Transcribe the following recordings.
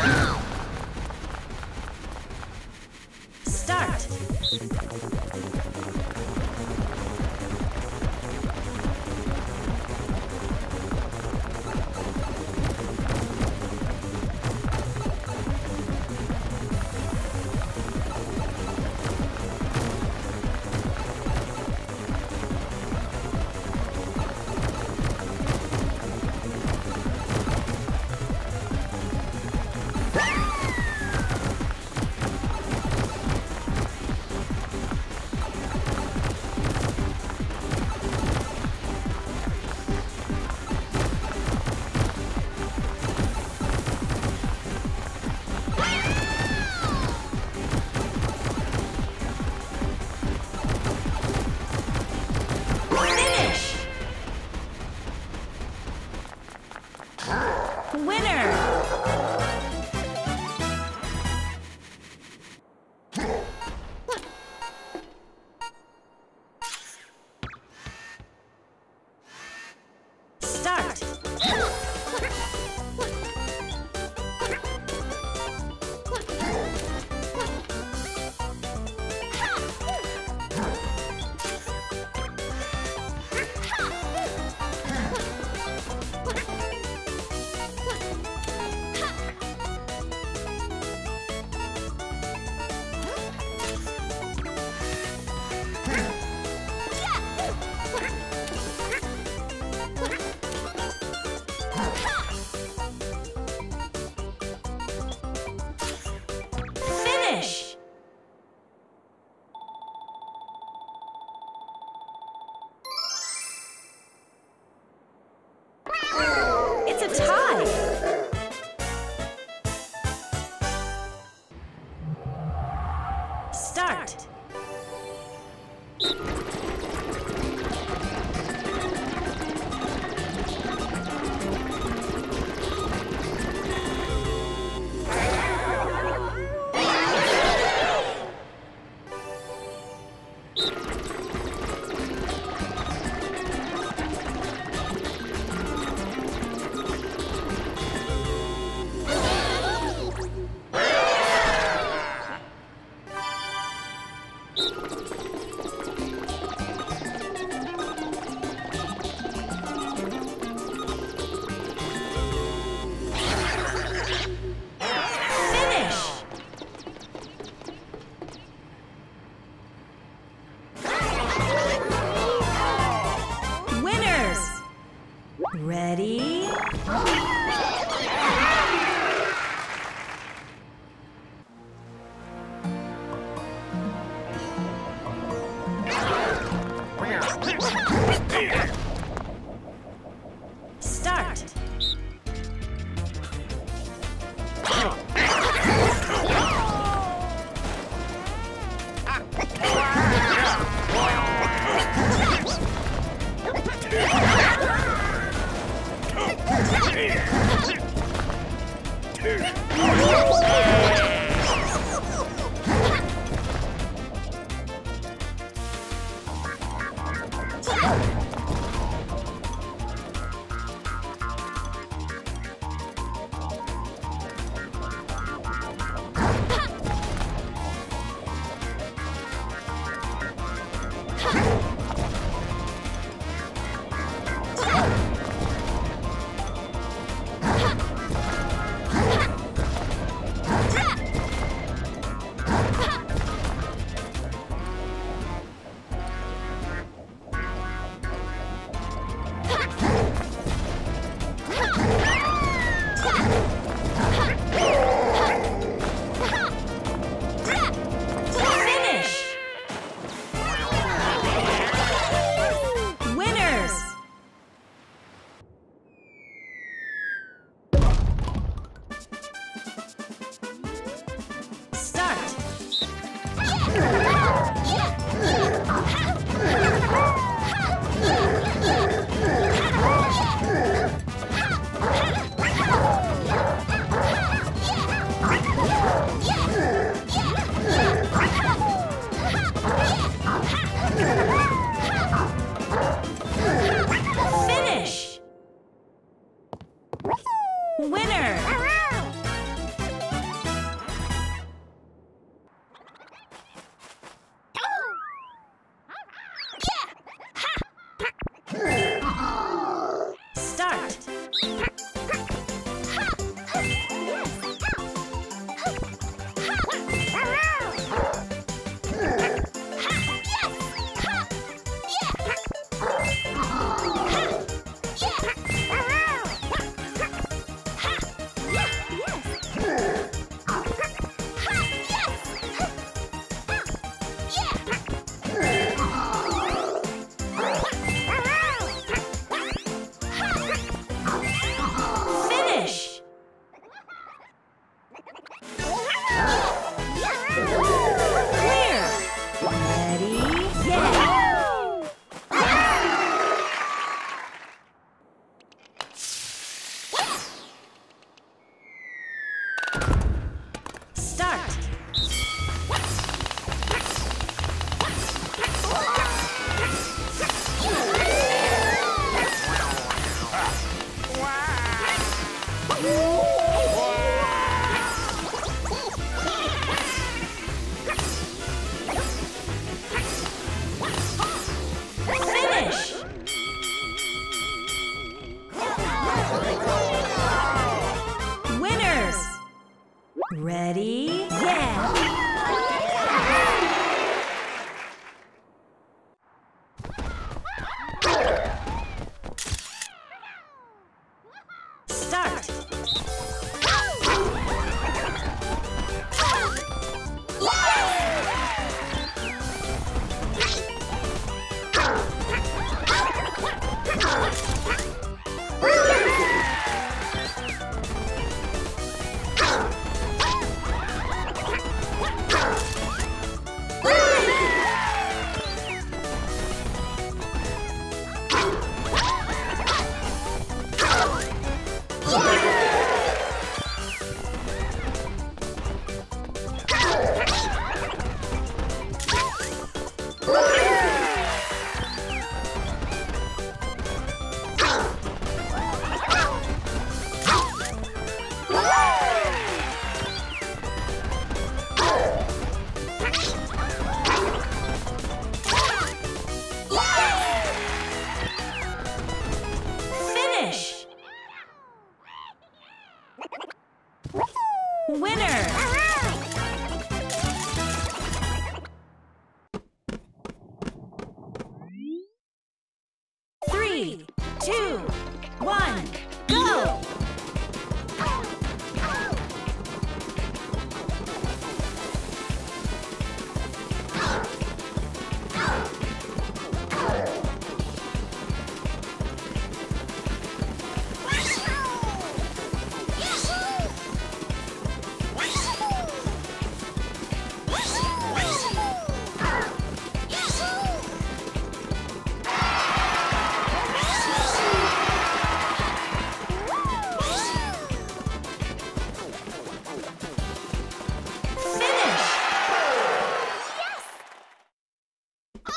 Start.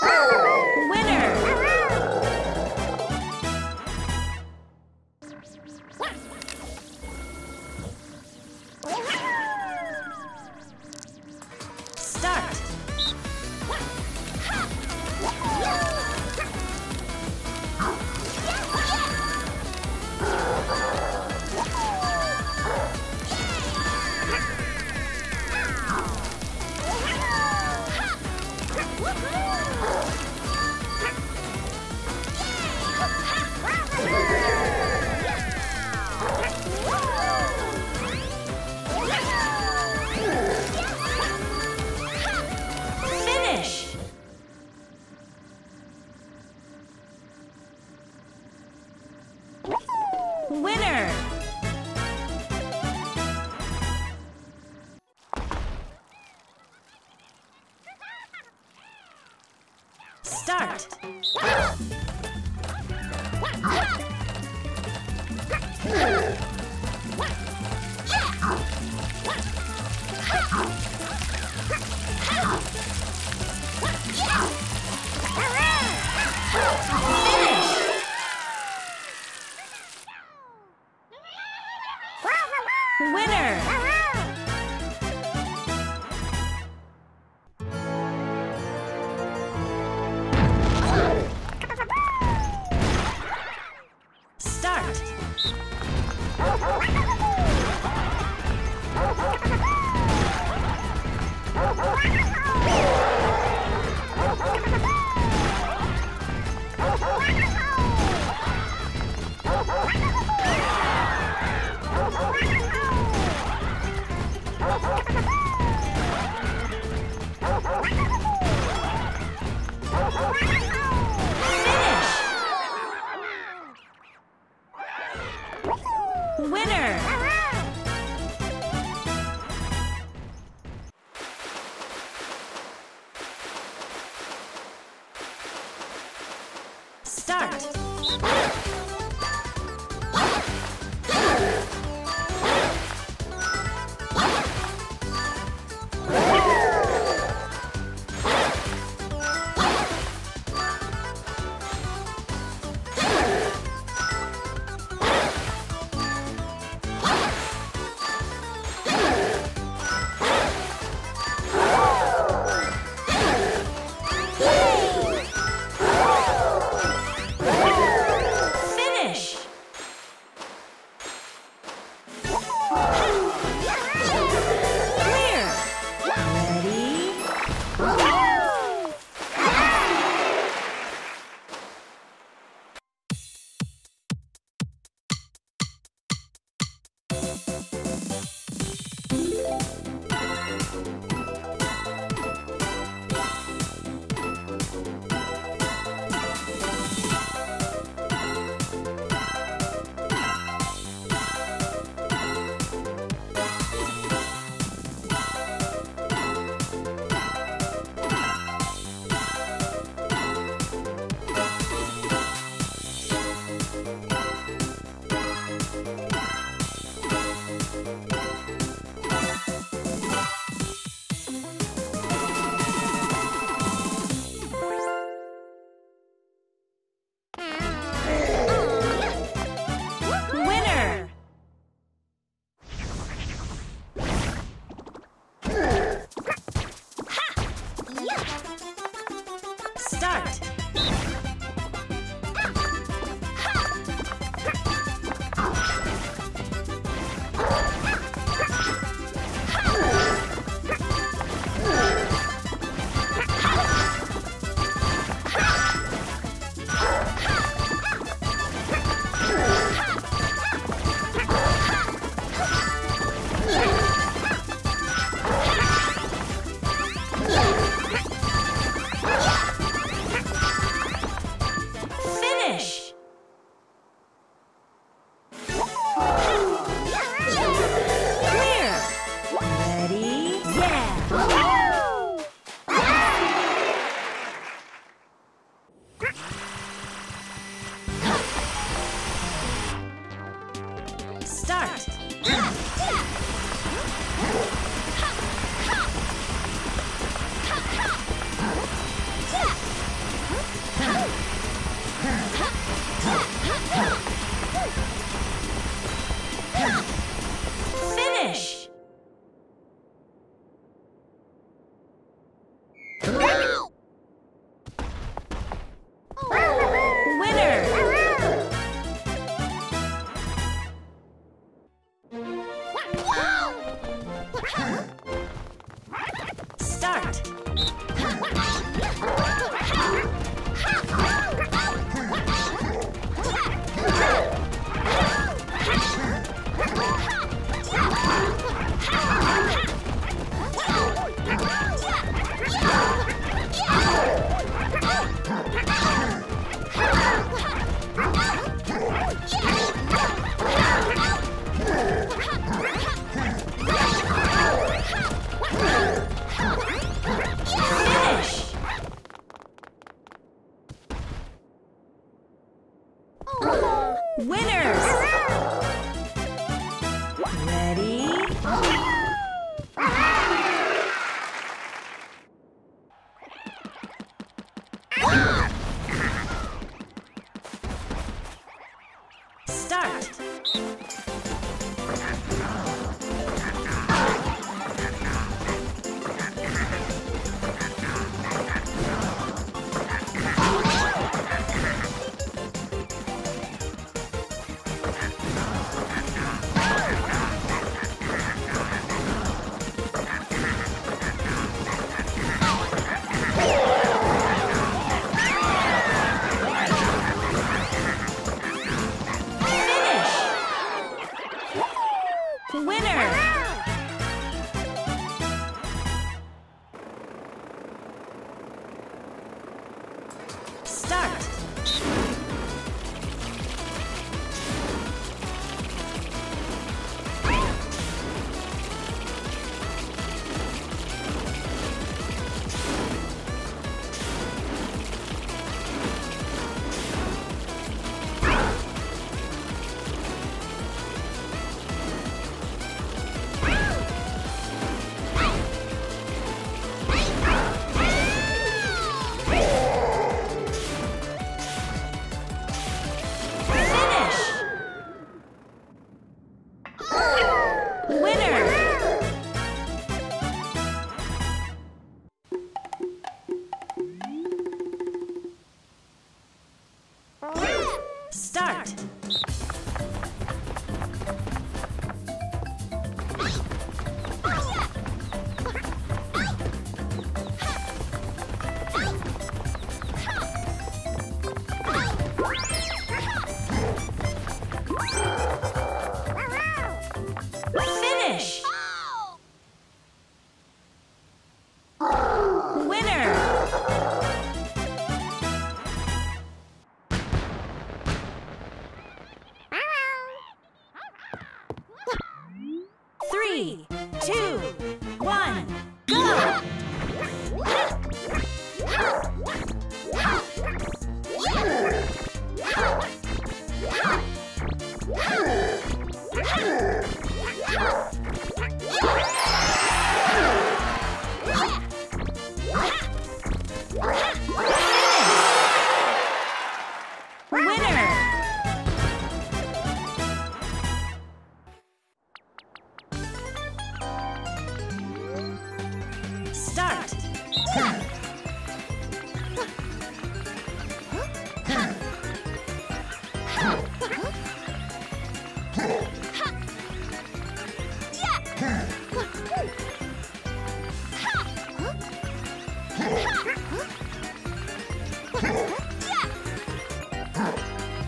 Woo! Winner! start. Winners.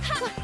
Ha!